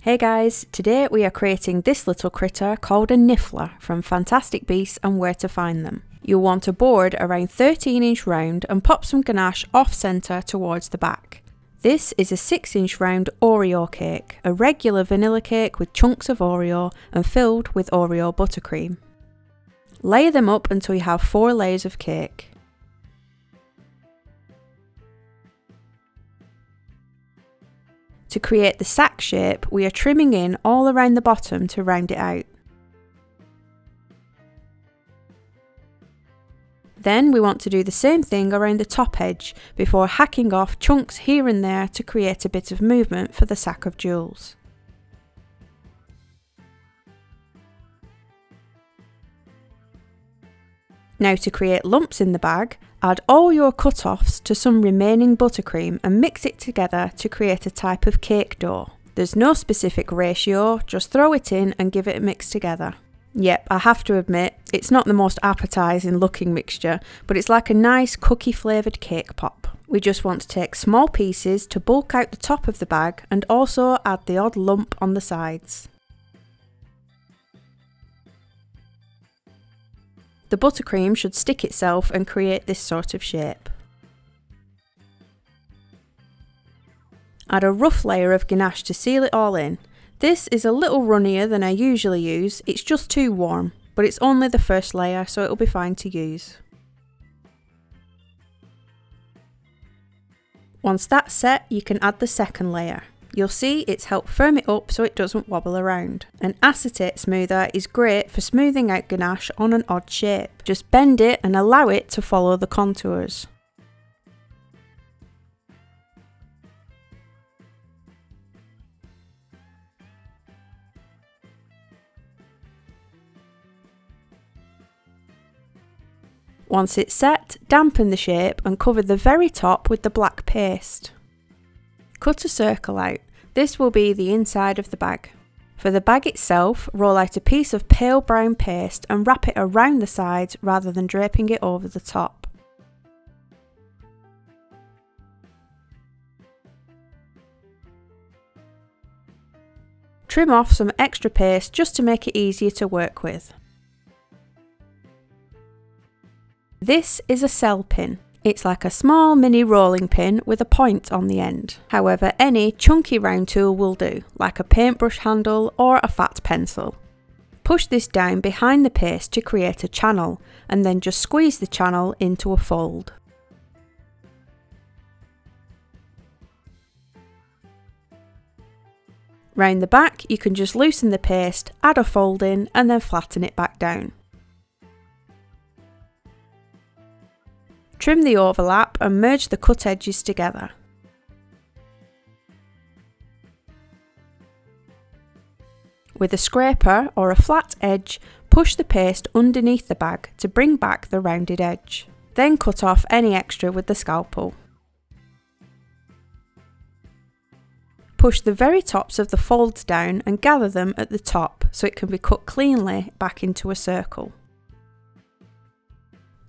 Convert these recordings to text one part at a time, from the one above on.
Hey guys, today we are creating this little critter called a niffler from Fantastic Beasts and Where to Find Them. You'll want a board around 13 inch round and pop some ganache off centre towards the back. This is a 6 inch round Oreo cake, a regular vanilla cake with chunks of Oreo and filled with Oreo buttercream. Layer them up until you have 4 layers of cake. To create the sack shape, we are trimming in all around the bottom to round it out. Then we want to do the same thing around the top edge before hacking off chunks here and there to create a bit of movement for the sack of jewels. Now to create lumps in the bag, add all your cut-offs to some remaining buttercream and mix it together to create a type of cake dough. There's no specific ratio, just throw it in and give it a mix together. Yep, I have to admit, it's not the most appetising looking mixture, but it's like a nice cookie flavoured cake pop. We just want to take small pieces to bulk out the top of the bag and also add the odd lump on the sides. The buttercream should stick itself and create this sort of shape. Add a rough layer of ganache to seal it all in. This is a little runnier than I usually use, it's just too warm, but it's only the first layer so it'll be fine to use. Once that's set, you can add the second layer. You'll see it's helped firm it up so it doesn't wobble around. An acetate smoother is great for smoothing out ganache on an odd shape. Just bend it and allow it to follow the contours. Once it's set, dampen the shape and cover the very top with the black paste. Cut a circle out. This will be the inside of the bag. For the bag itself, roll out a piece of pale brown paste and wrap it around the sides rather than draping it over the top. Trim off some extra paste just to make it easier to work with. This is a cell pin. It's like a small mini rolling pin with a point on the end. However, any chunky round tool will do, like a paintbrush handle or a fat pencil. Push this down behind the paste to create a channel and then just squeeze the channel into a fold. Round the back you can just loosen the paste, add a fold in and then flatten it back down. Trim the overlap and merge the cut edges together. With a scraper or a flat edge, push the paste underneath the bag to bring back the rounded edge. Then cut off any extra with the scalpel. Push the very tops of the folds down and gather them at the top so it can be cut cleanly back into a circle.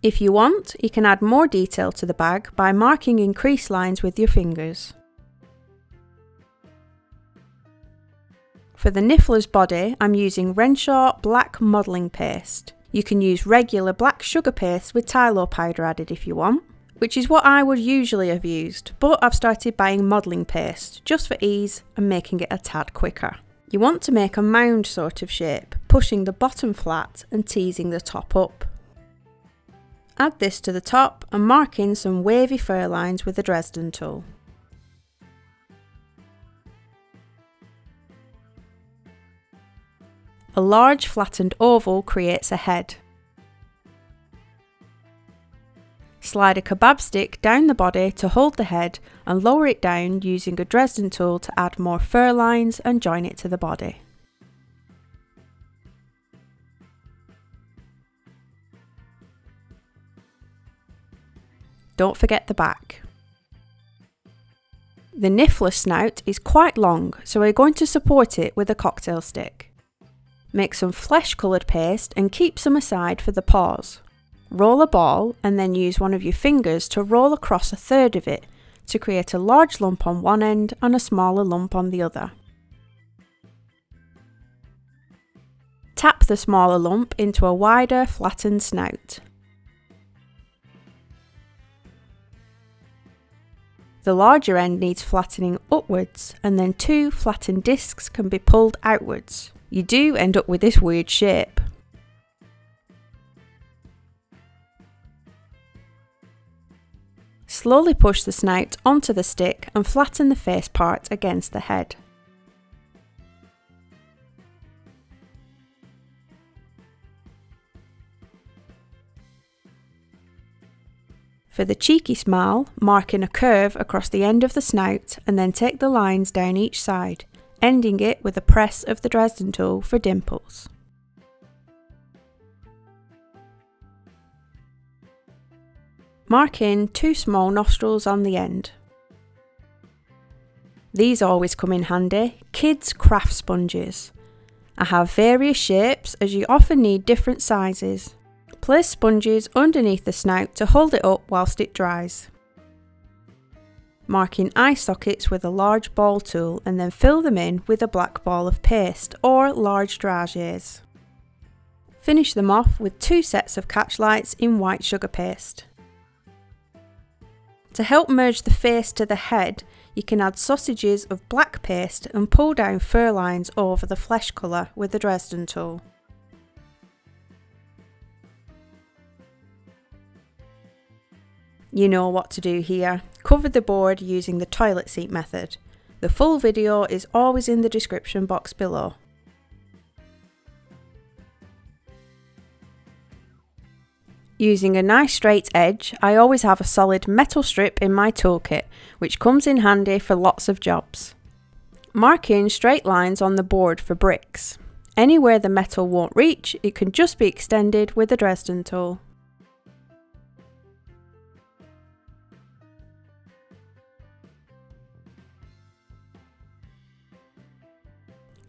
If you want, you can add more detail to the bag by marking in crease lines with your fingers. For the Niffler's body, I'm using Renshaw Black Modelling Paste. You can use regular black sugar paste with Tylo powder added if you want, which is what I would usually have used, but I've started buying modelling paste just for ease and making it a tad quicker. You want to make a mound sort of shape, pushing the bottom flat and teasing the top up. Add this to the top and mark in some wavy fur lines with the Dresden tool. A large flattened oval creates a head. Slide a kebab stick down the body to hold the head and lower it down using a Dresden tool to add more fur lines and join it to the body. Don't forget the back. The Niffler snout is quite long, so we're going to support it with a cocktail stick. Make some flesh coloured paste and keep some aside for the paws. Roll a ball and then use one of your fingers to roll across a third of it to create a large lump on one end and a smaller lump on the other. Tap the smaller lump into a wider, flattened snout. The larger end needs flattening upwards and then two flattened discs can be pulled outwards. You do end up with this weird shape. Slowly push the snout onto the stick and flatten the face part against the head. For the cheeky smile, mark in a curve across the end of the snout and then take the lines down each side, ending it with a press of the Dresden tool for dimples. Mark in two small nostrils on the end. These always come in handy, kids craft sponges. I have various shapes as you often need different sizes. Place sponges underneath the snout to hold it up whilst it dries. Marking eye sockets with a large ball tool and then fill them in with a black ball of paste or large dragées. Finish them off with two sets of catch lights in white sugar paste. To help merge the face to the head, you can add sausages of black paste and pull down fur lines over the flesh colour with the Dresden tool. You know what to do here. Cover the board using the toilet seat method. The full video is always in the description box below. Using a nice straight edge, I always have a solid metal strip in my toolkit, which comes in handy for lots of jobs. Mark in straight lines on the board for bricks. Anywhere the metal won't reach, it can just be extended with a Dresden tool.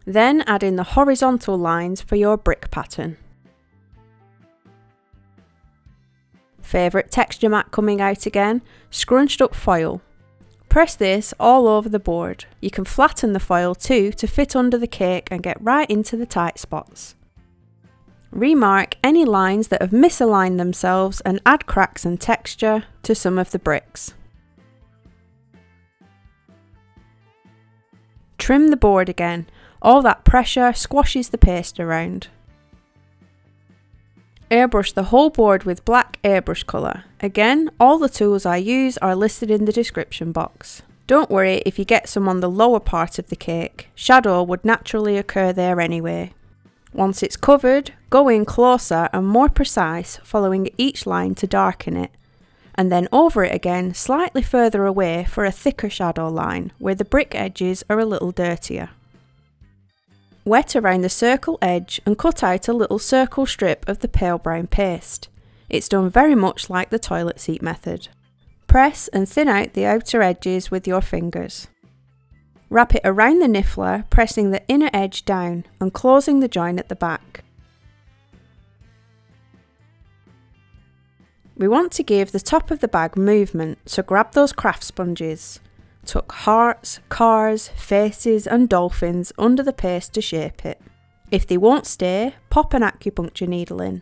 Then add in the horizontal lines for your brick pattern. Favourite texture mat coming out again, scrunched up foil. Press this all over the board. You can flatten the foil too to fit under the cake and get right into the tight spots. Remark any lines that have misaligned themselves and add cracks and texture to some of the bricks. Trim the board again all that pressure squashes the paste around. Airbrush the whole board with black airbrush colour. Again, all the tools I use are listed in the description box. Don't worry if you get some on the lower part of the cake, shadow would naturally occur there anyway. Once it's covered, go in closer and more precise following each line to darken it, and then over it again slightly further away for a thicker shadow line where the brick edges are a little dirtier. Wet around the circle edge and cut out a little circle strip of the pale brown paste. It's done very much like the toilet seat method. Press and thin out the outer edges with your fingers. Wrap it around the niffler, pressing the inner edge down and closing the join at the back. We want to give the top of the bag movement, so grab those craft sponges tuck hearts, cars, faces, and dolphins under the paste to shape it. If they won't stay, pop an acupuncture needle in.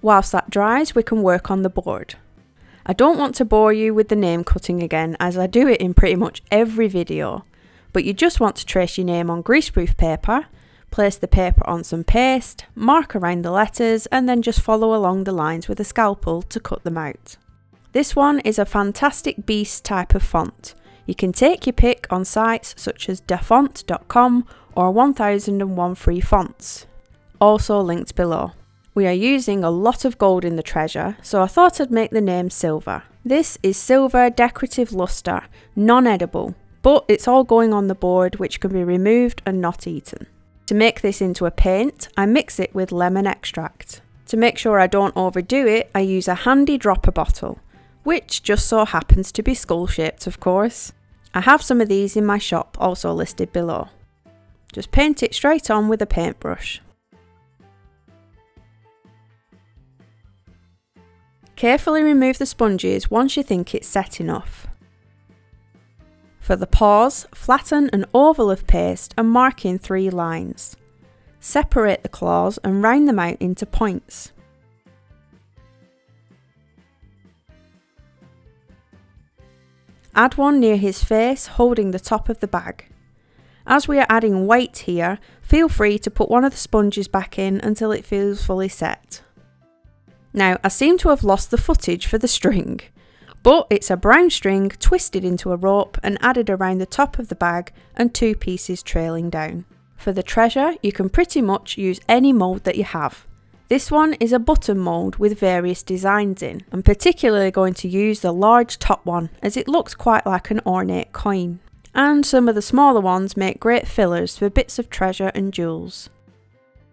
Whilst that dries, we can work on the board. I don't want to bore you with the name cutting again as I do it in pretty much every video, but you just want to trace your name on greaseproof paper Place the paper on some paste, mark around the letters and then just follow along the lines with a scalpel to cut them out. This one is a fantastic beast type of font. You can take your pick on sites such as dafont.com or 1001 free fonts, also linked below. We are using a lot of gold in the treasure, so I thought I'd make the name silver. This is silver decorative luster, non-edible, but it's all going on the board which can be removed and not eaten. To make this into a paint, I mix it with lemon extract. To make sure I don't overdo it, I use a handy dropper bottle, which just so happens to be skull shaped of course. I have some of these in my shop also listed below. Just paint it straight on with a paintbrush. Carefully remove the sponges once you think it's set enough. For the paws, flatten an oval of paste and mark in three lines. Separate the claws and round them out into points. Add one near his face holding the top of the bag. As we are adding weight here, feel free to put one of the sponges back in until it feels fully set. Now, I seem to have lost the footage for the string, but it's a brown string twisted into a rope and added around the top of the bag and two pieces trailing down. For the treasure, you can pretty much use any mould that you have. This one is a button mould with various designs in. I'm particularly going to use the large top one as it looks quite like an ornate coin and some of the smaller ones make great fillers for bits of treasure and jewels.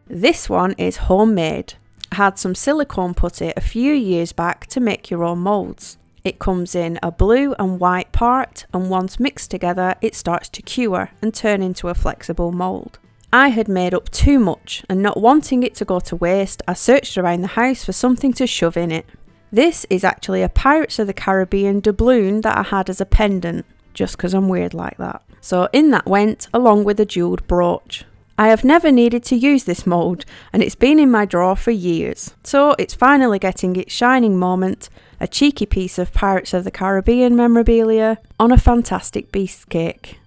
This one is homemade. I had some silicone putty a few years back to make your own moulds. It comes in a blue and white part and once mixed together it starts to cure and turn into a flexible mould. I had made up too much and not wanting it to go to waste I searched around the house for something to shove in it. This is actually a Pirates of the Caribbean doubloon that I had as a pendant just because I'm weird like that. So in that went, along with a jewelled brooch. I have never needed to use this mould and it's been in my drawer for years. So it's finally getting its shining moment, a cheeky piece of Pirates of the Caribbean memorabilia on a fantastic beast cake.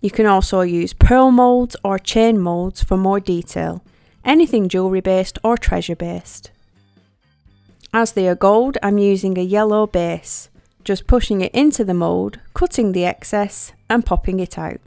You can also use pearl moulds or chain moulds for more detail, anything jewellery based or treasure based. As they are gold, I'm using a yellow base just pushing it into the mould, cutting the excess and popping it out.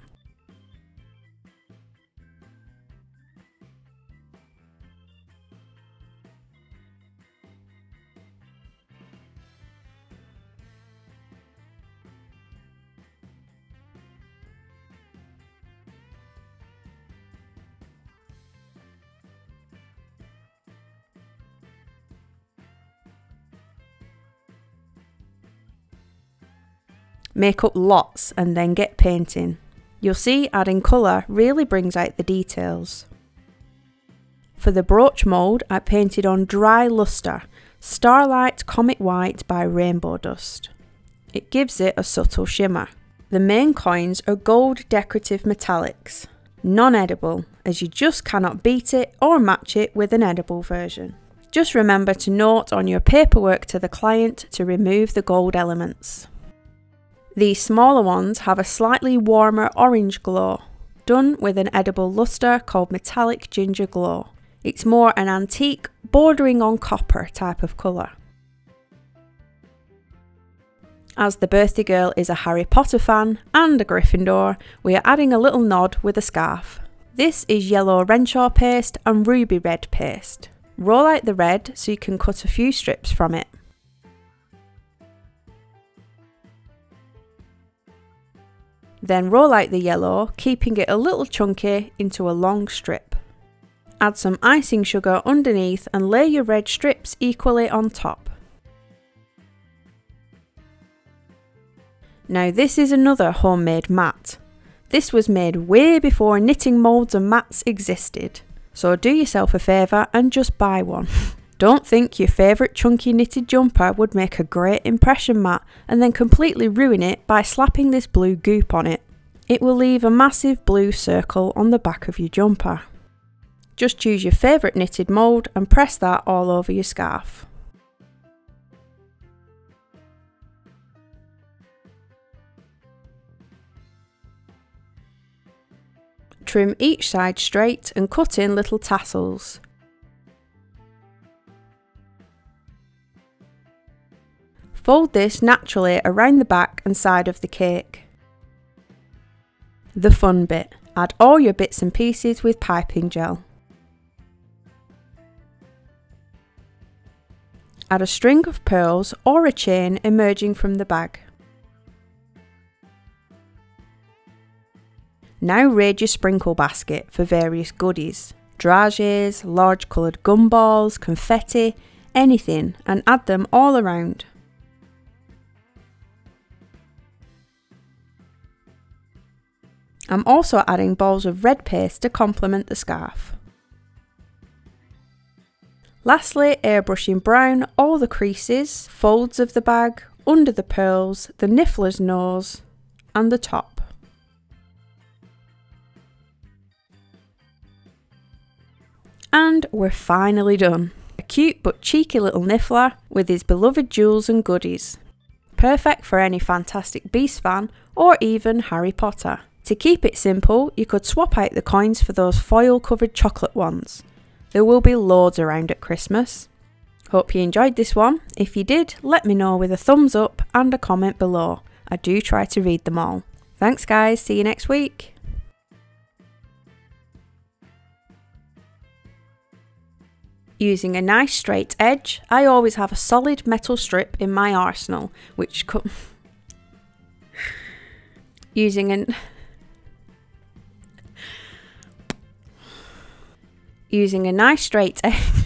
Make up lots and then get painting. You'll see adding colour really brings out the details. For the brooch mould, I painted on dry lustre, Starlight Comet White by Rainbow Dust. It gives it a subtle shimmer. The main coins are gold decorative metallics, non-edible, as you just cannot beat it or match it with an edible version. Just remember to note on your paperwork to the client to remove the gold elements. These smaller ones have a slightly warmer orange glow, done with an edible lustre called metallic ginger glow. It's more an antique, bordering on copper type of colour. As the birthday girl is a Harry Potter fan and a Gryffindor, we are adding a little nod with a scarf. This is yellow Renshaw paste and ruby red paste. Roll out the red so you can cut a few strips from it. Then roll out the yellow, keeping it a little chunky into a long strip. Add some icing sugar underneath and lay your red strips equally on top. Now this is another homemade mat. This was made way before knitting moulds and mats existed. So do yourself a favour and just buy one. Don't think your favourite chunky knitted jumper would make a great impression mat and then completely ruin it by slapping this blue goop on it. It will leave a massive blue circle on the back of your jumper. Just choose your favourite knitted mould and press that all over your scarf. Trim each side straight and cut in little tassels. Fold this naturally around the back and side of the cake. The fun bit. Add all your bits and pieces with piping gel. Add a string of pearls or a chain emerging from the bag. Now raid your sprinkle basket for various goodies. Dragées, large coloured gumballs, confetti, anything and add them all around. I'm also adding balls of red paste to complement the scarf. Lastly, airbrushing brown all the creases, folds of the bag, under the pearls, the niffler's nose, and the top. And we're finally done. A cute but cheeky little niffler with his beloved jewels and goodies. Perfect for any Fantastic Beast fan or even Harry Potter. To keep it simple, you could swap out the coins for those foil covered chocolate ones. There will be loads around at Christmas. Hope you enjoyed this one. If you did, let me know with a thumbs up and a comment below. I do try to read them all. Thanks guys, see you next week. Using a nice straight edge, I always have a solid metal strip in my arsenal, which using an using a nice straight edge